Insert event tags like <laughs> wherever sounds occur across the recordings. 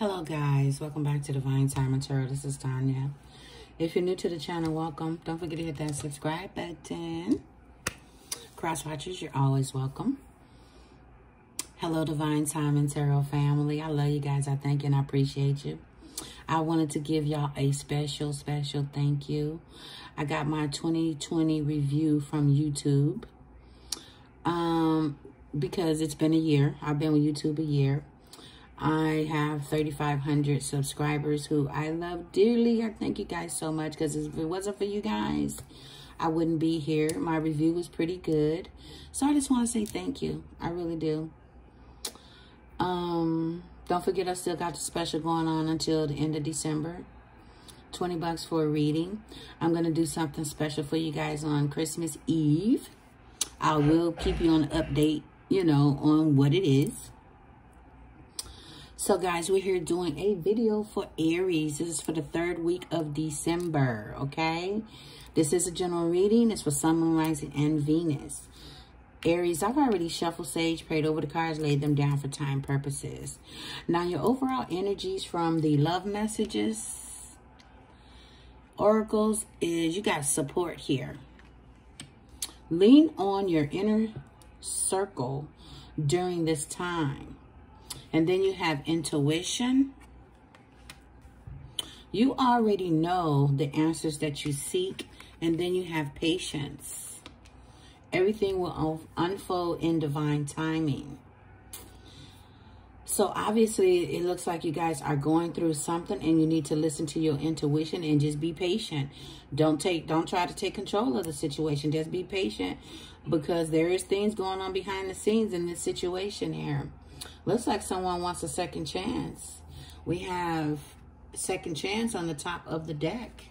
Hello guys, welcome back to Divine Timing Tarot. This is Tanya. If you're new to the channel, welcome. Don't forget to hit that subscribe button. Cross watchers, you're always welcome. Hello Divine Timing Tarot family. I love you guys. I thank you and I appreciate you. I wanted to give y'all a special, special thank you. I got my 2020 review from YouTube. Um, because it's been a year. I've been with YouTube a year. I have 3,500 subscribers who I love dearly. I thank you guys so much because if it wasn't for you guys, I wouldn't be here. My review was pretty good. So I just want to say thank you. I really do. Um, don't forget I still got the special going on until the end of December. 20 bucks for a reading. I'm going to do something special for you guys on Christmas Eve. I will keep you on update, you know, on what it is. So guys, we're here doing a video for Aries. This is for the third week of December, okay? This is a general reading. It's for Sun, Moon, Rising, and Venus. Aries, I've already shuffled sage, prayed over the cards, laid them down for time purposes. Now, your overall energies from the love messages, oracles, is you got support here. Lean on your inner circle during this time. And then you have intuition. You already know the answers that you seek. And then you have patience. Everything will unfold in divine timing. So obviously, it looks like you guys are going through something and you need to listen to your intuition and just be patient. Don't take, don't try to take control of the situation. Just be patient because there is things going on behind the scenes in this situation here. Looks like someone wants a second chance. We have second chance on the top of the deck.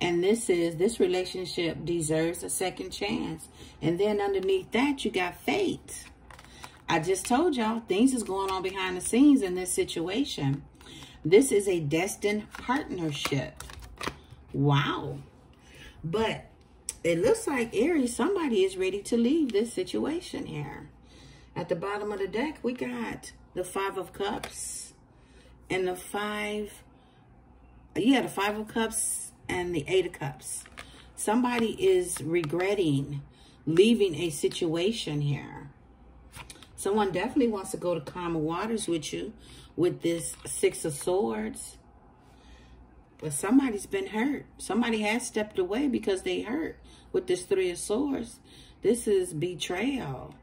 And this is, this relationship deserves a second chance. And then underneath that, you got fate. I just told y'all, things is going on behind the scenes in this situation. This is a destined partnership. Wow. But it looks like, Aries, somebody is ready to leave this situation here. At the bottom of the deck, we got the Five of Cups and the Five, yeah, the Five of Cups and the Eight of Cups. Somebody is regretting leaving a situation here. Someone definitely wants to go to calmer waters with you with this Six of Swords. But somebody's been hurt. Somebody has stepped away because they hurt with this Three of Swords. This is betrayal.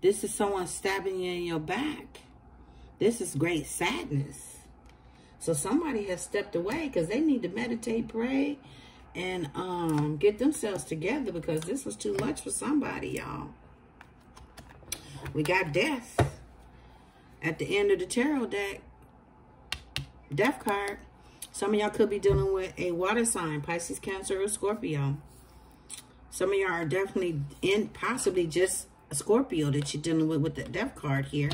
This is someone stabbing you in your back. This is great sadness. So somebody has stepped away because they need to meditate, pray, and um, get themselves together because this was too much for somebody, y'all. We got death at the end of the tarot deck. Death card. Some of y'all could be dealing with a water sign, Pisces, Cancer, or Scorpio. Some of y'all are definitely in possibly just Scorpio that you're dealing with with the death card here.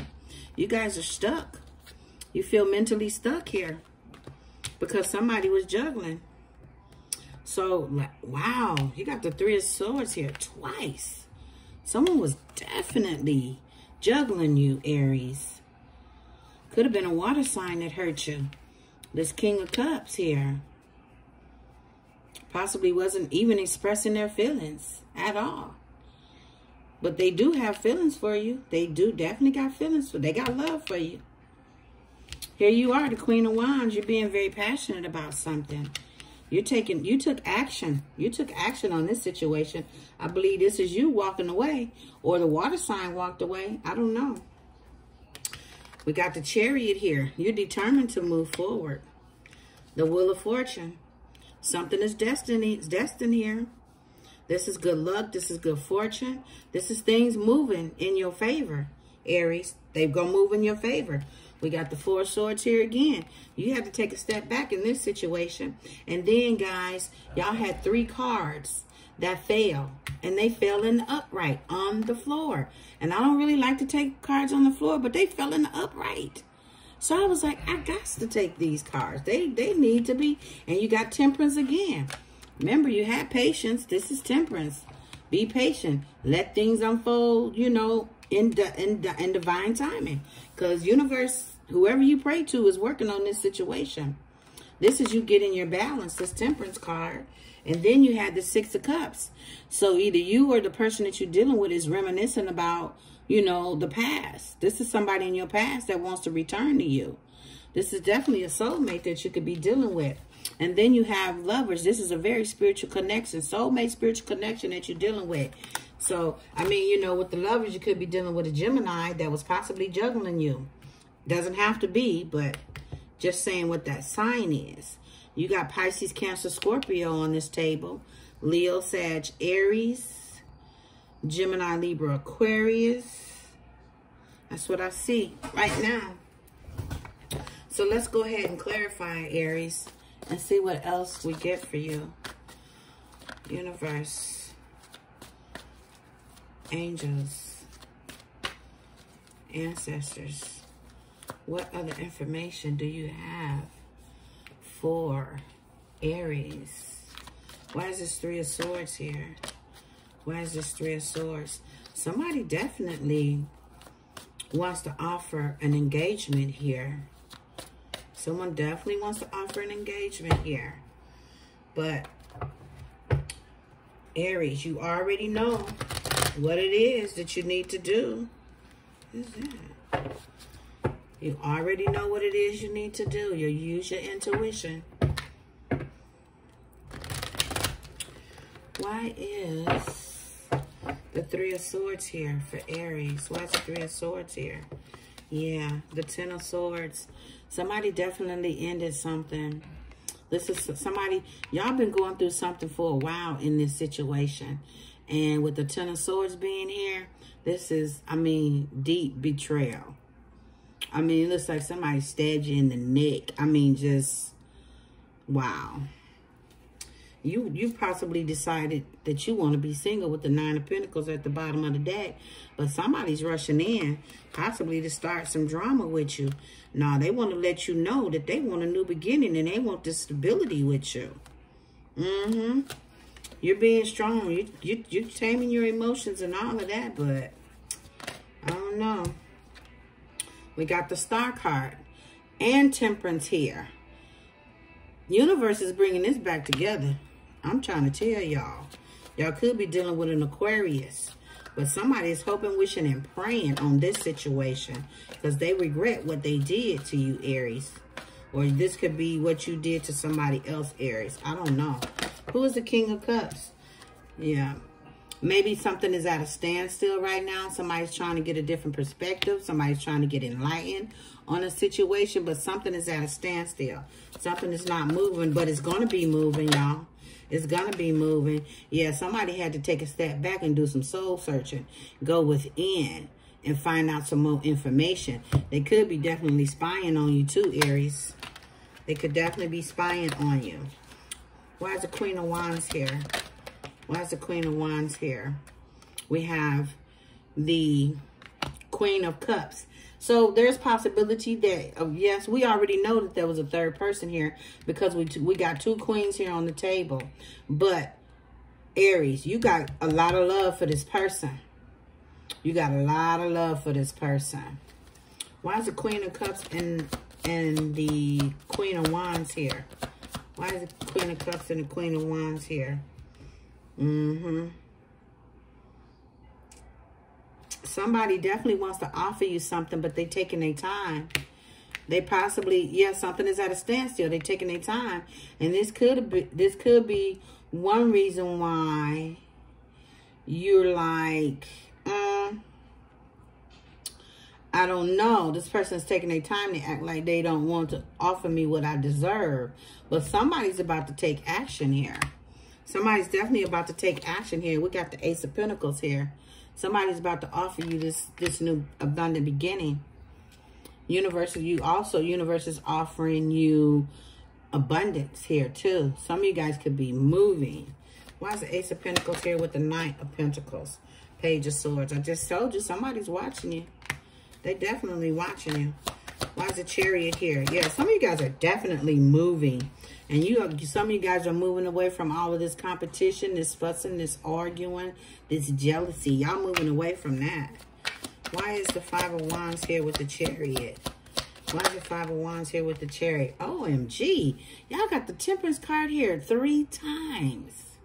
You guys are stuck. You feel mentally stuck here because somebody was juggling. So, wow, you got the Three of Swords here twice. Someone was definitely juggling you, Aries. Could have been a water sign that hurt you. This King of Cups here. Possibly wasn't even expressing their feelings at all. But they do have feelings for you. They do definitely got feelings for They got love for you. Here you are, the Queen of Wands. You're being very passionate about something. You're taking, you took action. You took action on this situation. I believe this is you walking away or the water sign walked away. I don't know. We got the chariot here. You're determined to move forward. The wheel of fortune. Something is destiny. It's destined here. This is good luck. This is good fortune. This is things moving in your favor, Aries. They're going to move in your favor. We got the four swords here again. You have to take a step back in this situation. And then, guys, y'all had three cards that fell. And they fell in the upright on the floor. And I don't really like to take cards on the floor, but they fell in the upright. So I was like, I got to take these cards. They they need to be. And you got temperance again. Remember, you had patience. This is temperance. Be patient. Let things unfold, you know, in, the, in, the, in divine timing. Because universe, whoever you pray to is working on this situation. This is you getting your balance, this temperance card. And then you had the six of cups. So either you or the person that you're dealing with is reminiscing about, you know, the past. This is somebody in your past that wants to return to you. This is definitely a soulmate that you could be dealing with. And then you have lovers. This is a very spiritual connection, soulmate spiritual connection that you're dealing with. So, I mean, you know, with the lovers, you could be dealing with a Gemini that was possibly juggling you. Doesn't have to be, but just saying what that sign is. You got Pisces, Cancer, Scorpio on this table. Leo, Sag, Aries. Gemini, Libra, Aquarius. That's what I see right now. So let's go ahead and clarify, Aries, and see what else we get for you. Universe. Angels. Ancestors. What other information do you have for Aries? Why is this Three of Swords here? Why is this Three of Swords? Somebody definitely wants to offer an engagement here. Someone definitely wants to offer an engagement here. But Aries, you already know what it is that you need to do. That? You already know what it is you need to do. You use your intuition. Why is the Three of Swords here for Aries? Why is the Three of Swords here? Yeah, the Ten of Swords. Somebody definitely ended something. This is somebody, y'all been going through something for a while in this situation. And with the Ten of Swords being here, this is, I mean, deep betrayal. I mean, it looks like somebody stabbed you in the neck. I mean, just, wow you you possibly decided that you want to be single with the nine of pentacles at the bottom of the deck but somebody's rushing in possibly to start some drama with you. Now they want to let you know that they want a new beginning and they want this stability with you. Mm-hmm. You're being strong. You, you you're taming your emotions and all of that but i don't know. We got the star card and temperance here. Universe is bringing this back together I'm trying to tell y'all. Y'all could be dealing with an Aquarius. But somebody is hoping, wishing, and praying on this situation. Because they regret what they did to you, Aries. Or this could be what you did to somebody else, Aries. I don't know. Who is the King of Cups? Yeah. Maybe something is at a standstill right now. Somebody's trying to get a different perspective. Somebody's trying to get enlightened on a situation. But something is at a standstill. Something is not moving, but it's going to be moving, y'all. It's going to be moving. Yeah, somebody had to take a step back and do some soul searching. Go within and find out some more information. They could be definitely spying on you too, Aries. They could definitely be spying on you. Why is the Queen of Wands here? Why is the Queen of Wands here? We have the Queen of Cups. So there's possibility that, uh, yes, we already know that there was a third person here because we we got two queens here on the table. But Aries, you got a lot of love for this person. You got a lot of love for this person. Why is the Queen of Cups and, and the Queen of Wands here? Why is the Queen of Cups and the Queen of Wands here? Mm-hmm somebody definitely wants to offer you something, but they're taking their time. They possibly, yeah, something is at a standstill. They're taking their time. And this could be, this could be one reason why you're like, uh, I don't know. This person's taking their time to act like they don't want to offer me what I deserve. But somebody's about to take action here. Somebody's definitely about to take action here. We got the Ace of Pentacles here. Somebody's about to offer you this, this new abundant beginning. Universe, you also, universe is offering you abundance here too. Some of you guys could be moving. Why is the Ace of Pentacles here with the Knight of Pentacles? Page of Swords. I just told you somebody's watching you. They definitely watching you. Why is the Chariot here? Yeah, some of you guys are definitely moving. And you are, some of you guys are moving away from all of this competition, this fussing, this arguing, this jealousy. Y'all moving away from that. Why is the Five of Wands here with the Chariot? Why is the Five of Wands here with the Chariot? OMG. Y'all got the Temperance card here three times.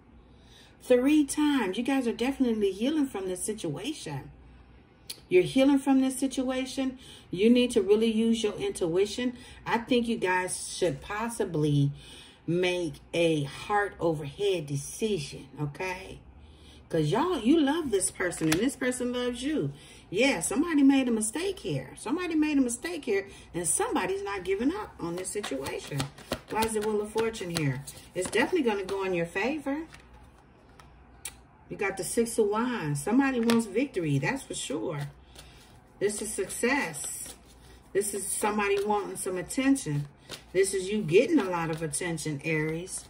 Three times. You guys are definitely healing from this situation. You're healing from this situation. You need to really use your intuition. I think you guys should possibly make a heart over head decision, okay? Because y'all, you love this person and this person loves you. Yeah, somebody made a mistake here. Somebody made a mistake here and somebody's not giving up on this situation. Why is the Wheel of Fortune here? It's definitely going to go in your favor. You got the Six of Wands. Somebody wants victory, that's for sure. This is success. This is somebody wanting some attention. This is you getting a lot of attention, Aries.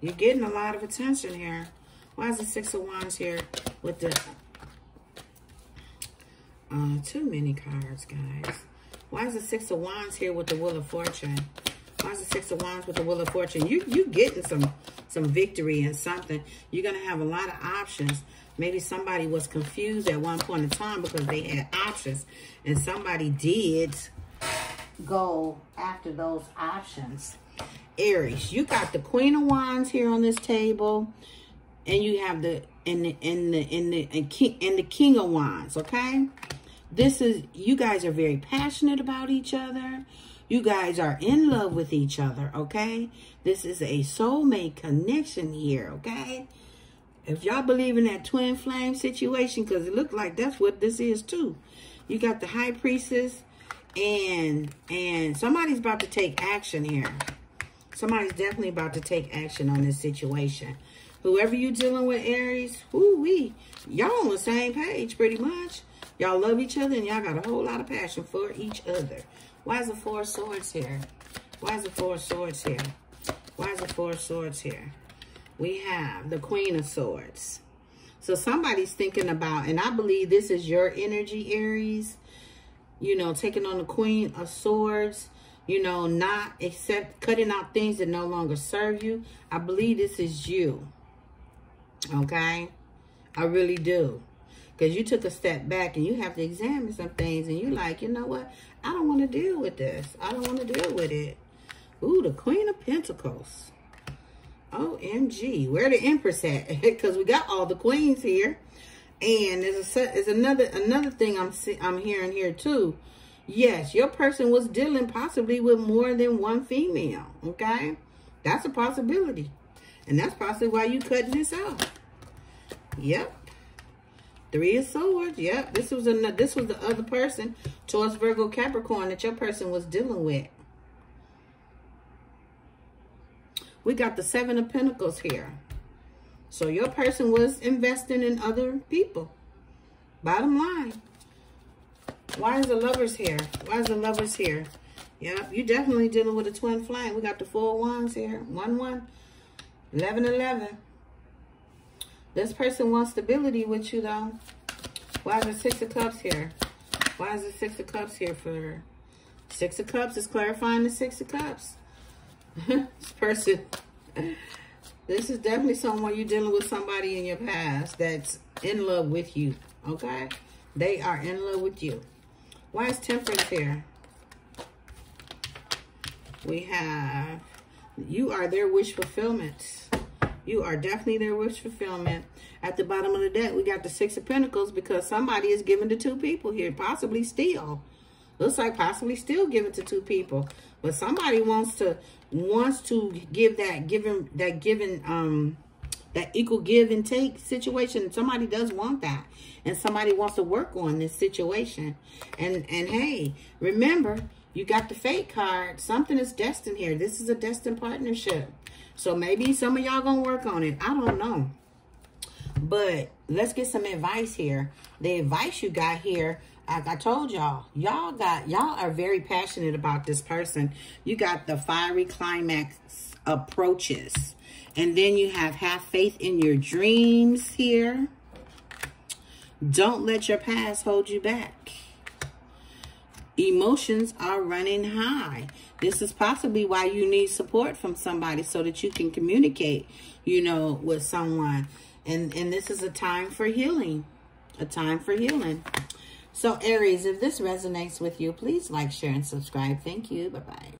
You're getting a lot of attention here. Why is the Six of Wands here with the... Uh, too many cards, guys. Why is the Six of Wands here with the Wheel of Fortune? Why is the Six of Wands with the Wheel of Fortune? You you getting some some victory and something. You're gonna have a lot of options. Maybe somebody was confused at one point in time because they had options, and somebody did go after those options. Aries, you got the Queen of Wands here on this table, and you have the in the in the in the and king and the King of Wands. Okay, this is you guys are very passionate about each other. You guys are in love with each other. Okay, this is a soulmate connection here. Okay. If y'all believe in that twin flame situation, because it looked like that's what this is too. You got the high priestess and and somebody's about to take action here. Somebody's definitely about to take action on this situation. Whoever you dealing with, Aries, whoo wee, y'all on the same page pretty much. Y'all love each other and y'all got a whole lot of passion for each other. Why is the Four of Swords here? Why is the Four of Swords here? Why is the Four of Swords here? We have the Queen of Swords. So somebody's thinking about, and I believe this is your energy, Aries you know, taking on the Queen of Swords, you know, not accept cutting out things that no longer serve you. I believe this is you. Okay? I really do. Because you took a step back and you have to examine some things and you're like, you know what? I don't want to deal with this. I don't want to deal with it. Ooh, the Queen of Pentacles. OMG. Where the Empress at? <laughs> Because we got all the queens here. And there's a there's another another thing I'm I'm hearing here too. Yes, your person was dealing possibly with more than one female. Okay, that's a possibility, and that's possibly why you cut this out. Yep. Three of Swords. Yep. This was another. This was the other person, Taurus, Virgo, Capricorn, that your person was dealing with. We got the Seven of Pentacles here. So your person was investing in other people. Bottom line. Why is the lovers here? Why is the lovers here? Yep, you're definitely dealing with a twin flame. We got the four wands here. One, one. 11, 11. This person wants stability with you, though. Why is the Six of Cups here? Why is the Six of Cups here for her? Six of Cups is clarifying the Six of Cups. <laughs> this person this is definitely someone you're dealing with somebody in your past that's in love with you, okay? They are in love with you. Why is temperance here? We have, you are their wish fulfillment. You are definitely their wish fulfillment. At the bottom of the deck, we got the Six of Pentacles because somebody is giving to two people here, possibly still. Looks like possibly still giving to two people. But somebody wants to wants to give that given that given um that equal give and take situation somebody does want that and somebody wants to work on this situation and and hey remember you got the fate card something is destined here this is a destined partnership so maybe some of y'all gonna work on it i don't know but let's get some advice here the advice you got here like I told y'all, y'all got, y'all are very passionate about this person. You got the fiery climax approaches. And then you have have faith in your dreams here. Don't let your past hold you back. Emotions are running high. This is possibly why you need support from somebody so that you can communicate, you know, with someone. And, and this is a time for healing. A time for healing. So Aries, if this resonates with you, please like, share, and subscribe. Thank you. Bye-bye.